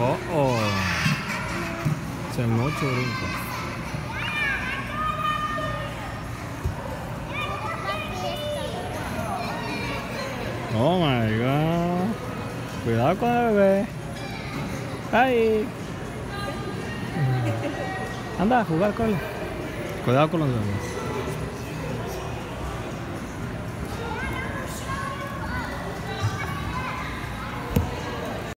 Oh, oh. Son ocho brincos. Oh my god. Cuidado con el bebé. Ay. Anda a jugar con él. Cuidado con los bebés.